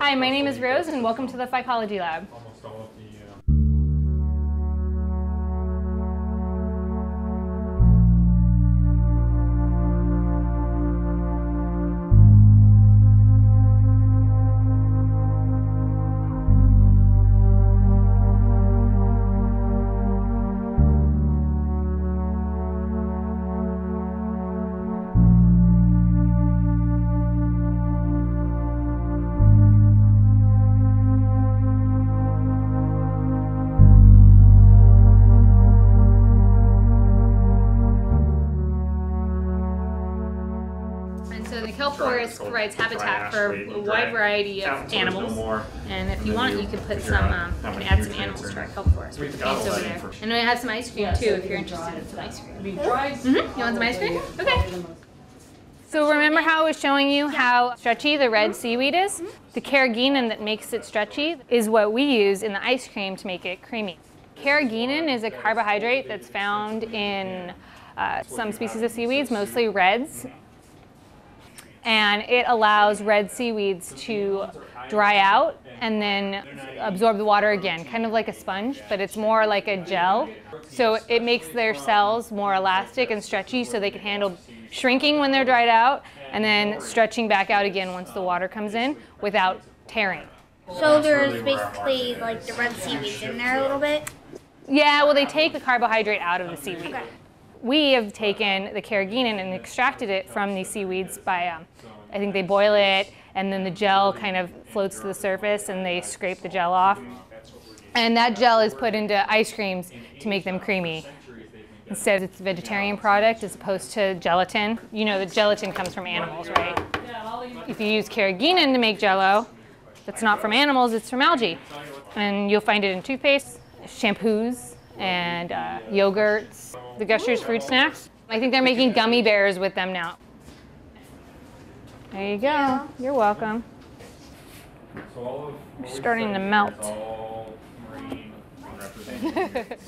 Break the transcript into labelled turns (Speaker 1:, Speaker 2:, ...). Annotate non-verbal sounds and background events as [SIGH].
Speaker 1: Hi, my name is Rose, and welcome to the Phycology Lab. And so the kelp
Speaker 2: Dry-
Speaker 1: forest
Speaker 2: so
Speaker 1: provides
Speaker 2: dry
Speaker 1: habitat
Speaker 2: ash
Speaker 1: for
Speaker 2: weight
Speaker 1: a
Speaker 2: and
Speaker 1: wide variety of
Speaker 2: Down to there's no
Speaker 1: animals.
Speaker 2: more.
Speaker 1: And if
Speaker 2: And
Speaker 1: you
Speaker 2: then
Speaker 1: want,
Speaker 2: you
Speaker 1: you can put
Speaker 2: figure
Speaker 1: some,
Speaker 2: out
Speaker 1: um,
Speaker 2: how
Speaker 1: you can
Speaker 2: many
Speaker 1: add some
Speaker 2: nutrients
Speaker 1: animals
Speaker 2: are
Speaker 1: to our
Speaker 2: in it.
Speaker 1: kelp forest.
Speaker 2: We
Speaker 1: It's
Speaker 2: got all
Speaker 1: over
Speaker 2: that
Speaker 1: there.
Speaker 2: info.
Speaker 1: And we have some ice cream too, if you're interested in some ice cream.
Speaker 3: Mm-hmm.
Speaker 1: You want some ice cream? Okay. So remember how I was showing you how stretchy the red seaweed is? The carrageenan that makes it stretchy is what we use in the ice cream to make it creamy. Carrageenan is a carbohydrate that's found in uh, some species of seaweeds, mostly reds. And it allows red seaweeds to dry out and then absorb the water again, kind of like a sponge, but it's more like a gel. So it makes their cells more elastic and stretchy so they can handle shrinking when they're dried out and then stretching back out again once the water comes in without tearing.
Speaker 3: So there's basically like the red seaweeds in there a little bit.
Speaker 1: Yeah, well, they take the carbohydrate out of the seaweed. We have taken the carrageenan and extracted it from these seaweeds by, um, I think they boil it, and then the gel kind of floats to the surface, and they scrape the gel off. And that gel is put into ice creams to make them creamy. Instead, it's a vegetarian product as opposed to gelatin. You know, the gelatin comes from animals, right? If you use carrageenan to make jello, that's not from animals, it's from algae. And you'll find it in toothpaste, shampoos, and uh, yogurts, the Gushers fruit snacks. I think they're making gummy bears with them now. There you go. You're welcome.
Speaker 2: So all of what we
Speaker 1: starting to melt. [LAUGHS]